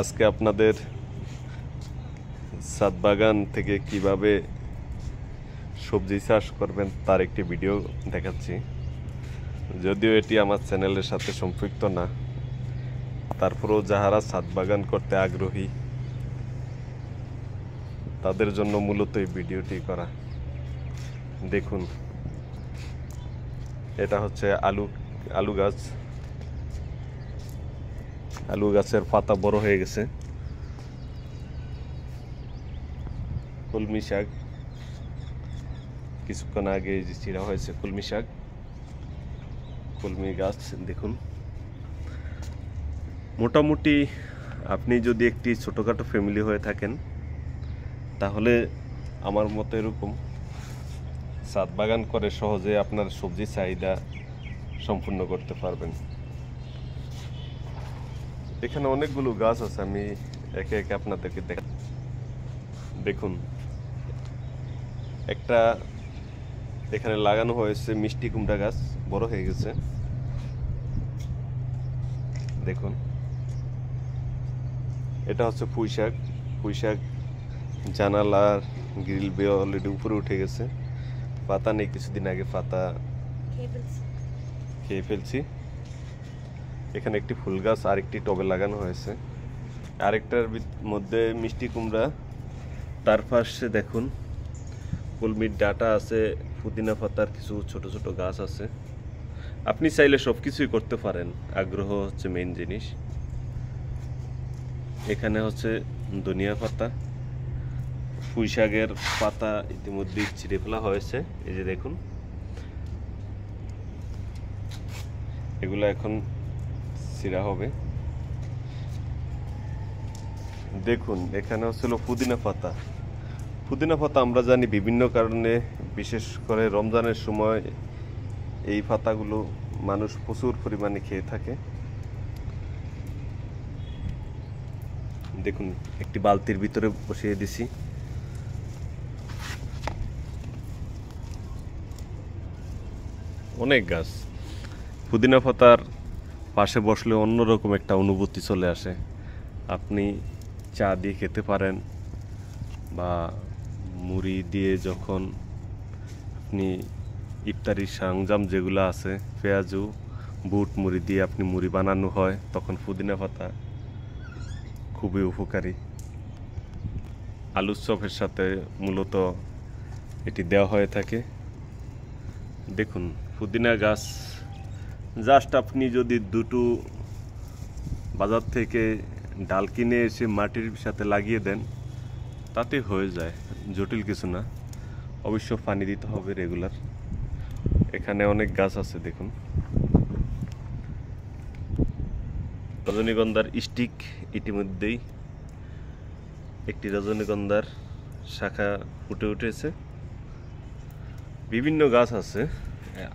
আজকে আপনাদের সাত বাগান থেকে কীভাবে সবজি চাষ করবেন তার একটি ভিডিও দেখাচ্ছি। যদিও এটি আমার চ্যানেলের সাথে সম্পৃক্ত না, তারপরেও যাহারা ছাদ বাগান করতে আগ্রহী, তাদের জন্য মূলত এই ভিডিওটি করা। দেখুন, এটা হচ্ছে আলু আলু গাছ। আলু গাছের পাতা বড় হয়ে গেছে। কলমি শাক। কিছুক্ষণ আগে যে চিরা হয়েছে কলমি শাক। কলমি গাছ, দেখুন। মোটামুটি আপনি যদি একটি ছোটোখাটো ফ্যামিলি হয়ে থাকেন, তাহলে আমার মতো এরকম। ছাদ বাগান করে সহজে আপনার সবজি চাহিদা সম্পূর্ণ করতে পারবেন। এখানে অনেকগুলো গাছ আছে আমি একে একে আপনাদেরকে দেখ দেখুন। একটা এখানে লাগানো হয়েছে মিষ্টি কুমড়া গাছ বড় হয়ে গেছে। দেখুন। এটা হচ্ছে পুঁই শাক। পুঁই শাক জানালার গ্রিল বে অলরেডি উপরে উঠে গেছে। পাতা নেই কিছুদিন আগে পাতা খেয়ে ফেলছি। এখানে একটি ফুল গাছ আর একটি টবে লাগানো হয়েছে। আরেকটার মধ্যে মিষ্টি কুমড়া। তার পাশে দেখুন, কলমির ডাটা আছে, পুদিনা পাতার কিছু ছোট ছোট গাছ আছে। আপনি চাইলে সব কিছুই করতে পারেন। আগ্রহ হচ্ছে মেইন জিনিস। এখানে হচ্ছে ধনিয়া পাতা। পুঁই শাকের পাতা ইতিমধ্যে ছিঁড়ে ফেলা হয়েছে। এই যে দেখুন। এগুলো এখন ছিঁড়া হবে। দেখুন এখানে হচ্ছিল পুদিনা পাতা। পুদিনা পাতা আমরা জানি বিভিন্ন কারণে, বিশেষ করে রমজানের সময় এই পাতাগুলো মানুষ প্রচুর পরিমাণে খেয়ে থাকে। দেখুন, একটি বালতির ভিতরে বসিয়ে দিছি। অনেক গাছ। পুদিনা পাতার পাশে বসলে অন্যরকম একটা অনুভূতি চলে আসে। আপনি চা দিয়ে খেতে পারেন বা মুড়ি দিয়ে যখন আপনি ইফতারির সরঞ্জাম যেগুলো আছে, পেঁয়াজু, বুট মুড়ি দিয়ে আপনি মুড়ি বানানো হয়, তখন পুদিনা পাতা খুবই উপকারী। আলুর চপের সাথে মূলত এটি দেওয়া হয়ে থাকে। দেখুন, পুদিনা গাছ জাস্ট আপনি যদি দুটো বাজার থেকে ডাল কিনে এসে মাটির সাথে লাগিয়ে দেন, তাতে হয়ে যায়। জটিল কিছু না। অবশ্য পানি দিতে হবে রেগুলার এখানে অনেক গাছ আছে, দেখুন। রজনীগন্ধার স্টিক ইতিমধ্যেই একটি রজনীগন্ধার শাখা ফুটে উঠেছে। বিভিন্ন গাছ আছে।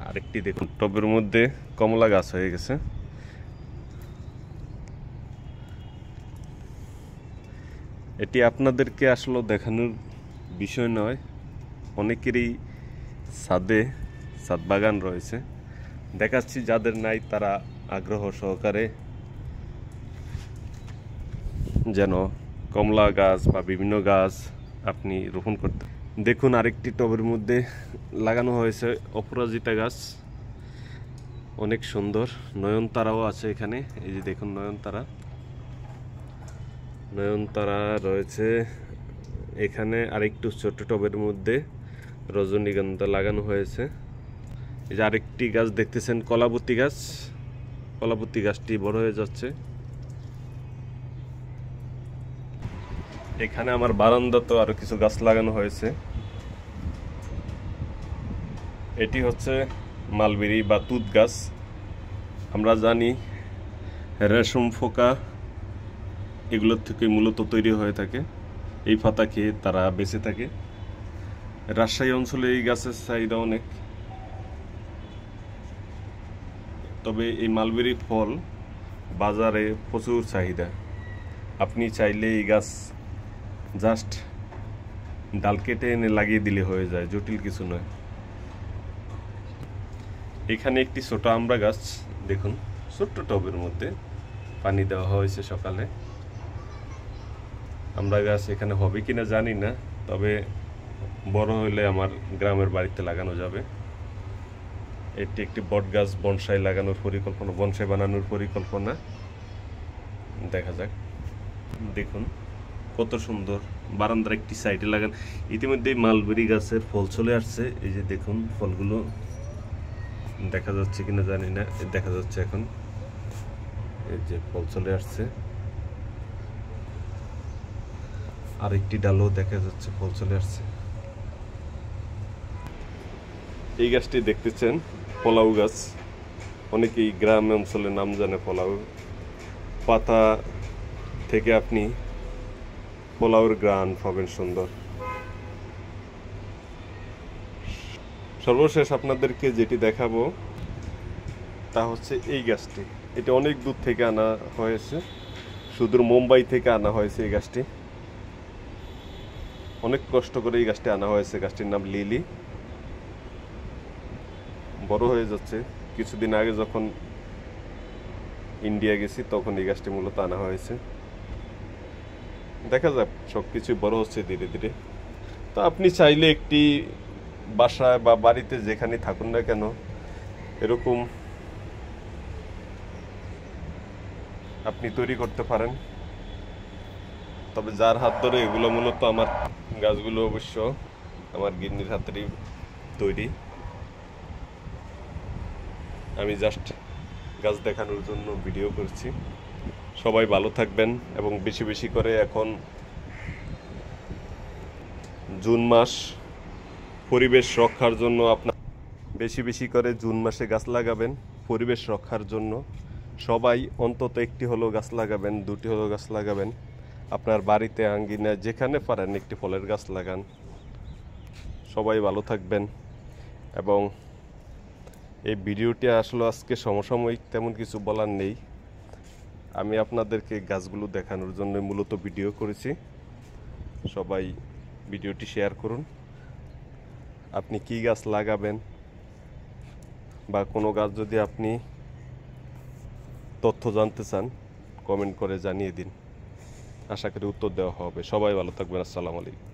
আরেকটি দেখুন। টবের মধ্যে কমলা গাছ হয়ে গেছে। এটি আপনাদেরকে আসলে দেখানোর বিষয় নয়, অনেকেরই ছাদে, ছাদ বাগান রয়েছে। দেখাচ্ছি যাদের নাই, তারা আগ্রহ সহকারে যেন কমলা গাছ বা বিভিন্ন গাছ আপনি রোপণ করতে দেখুন, আরেকটি টবের মধ্যে লাগানো হয়েছে অপরাজিতা গাছ। অনেক সুন্দর। নয়নতারাও আছে এখানে। এই যে দেখুন, নয়নতারা। নয়নতারা রয়েছে এখানে আরেকটু ছোট টবের মধ্যে। রজনীগন্ধা লাগানো হয়েছে। এই যে আরেকটি গাছ দেখতেছেন, কলাবতী গাছ। কলাবতী গাছটি বড় হয়ে যাচ্ছে। এখানে আমার বারান্দাতেও আরও কিছু গাছ লাগানো হয়েছে। এটি হচ্ছে মালবেরি বা তুত গাছ। আমরা জানি রেশম ফোকা এগুলোর থেকে মূলত তৈরি হয়ে থাকে। এই পাতা খেয়ে তারা বেঁচে থাকে। রাজশাহী অঞ্চলে এই গাছের চাহিদা অনেক। তবে এই মালবেরি ফল বাজারে প্রচুর চাহিদা। আপনি চাইলে এই গাছ জাস্ট ডাল কেটে এনে লাগিয়ে দিলে হয়ে যায়, জটিল কিছু নয়। এখানে একটি ছোট আমরা গাছ, দেখুন, ছোট্ট টবের মধ্যে পানি দেওয়া হয়েছে সকালে। আমরা গাছ এখানে হবে কিনা জানি না, তবে বড় হলে আমার গ্রামের বাড়িতে লাগানো যাবে। এটি একটি বট গাছ, বনসাই লাগানোর পরিকল্পনা, বনসাই বানানোর পরিকল্পনা। দেখা যাক, দেখুন। কত সুন্দর বারান্দার একটি সাইডে লাগান। ইতিমধ্যেই মালবেরি গাছের ফল চলে আসছে। এই যে দেখুন, ফলগুলো দেখা যাচ্ছে কিনা জানি না দেখা যাচ্ছে এখন। এই যে ফল চলে আসছে। আর একটি ডালও দেখা যাচ্ছে, ফল চলে আসছে। এই গাছটি দেখতেছেন? পলাউ গাছ। অনেকেই গ্রাম অঞ্চলে নাম জানে পলাউ পাতা থেকে আপনি পোলাওর গ্রান পাবেন সুন্দর। সর্বশেষ আপনাদেরকে যেটি দেখাবো, তা হচ্ছে এই গাছটি। এটা অনেক দূর থেকে আনা হয়েছে। সুদূর মুম্বাই থেকে আনা হয়েছে এই গাছটি। অনেক কষ্ট করে এই গাছটি আনা হয়েছে। গাছটির নাম লিলি। বড় হয়ে যাচ্ছে। কিছুদিন আগে যখন ইন্ডিয়া গেছি, তখন এই গাছটি মূলত আনা হয়েছে। দেখা যাক সব কিছুই বড় হচ্ছে ধীরে ধীরে। তো আপনি চাইলে একটি বাসায় বা বাড়িতে যেখানে থাকুন না কেন, এরকম আপনি তৈরি করতে পারেন। তবে যার হাত ধরে এগুলো মূলত আমার গাছগুলো অবশ্য আমার গিন্নির হাতেরই তৈরি। আমি জাস্ট গাছ দেখানোর জন্য ভিডিও করছি। সবাই ভালো থাকবেন এবং বেশি বেশি করে এখন জুন মাস পরিবেশ রক্ষার জন্য আপনার বেশি বেশি করে জুন মাসে গাছ লাগাবেন পরিবেশ রক্ষার জন্য। সবাই অন্তত একটি হলো গাছ লাগাবেন, দুটি হলো গাছ লাগাবেন। আপনার বাড়িতে আঙ্গিনায় যেখানে পারেন একটি ফলের গাছ লাগান। সবাই ভালো থাকবেন এবং এই ভিডিওটি আসলে আজকে সমসাময়িক, তেমন কিছু বলার নেই। আমি আপনাদেরকে গাছগুলো দেখানোর জন্য মূলত ভিডিও করেছি। সবাই ভিডিওটি শেয়ার করুন। আপনি কি গাছ লাগাবেন বা কোনো গাছ যদি আপনি তথ্য জানতে চান, কমেন্ট করে জানিয়ে দিন। আশা করি উত্তর দেওয়া হবে। সবাই ভালো থাকবেন। আসসালামু আলাইকুম।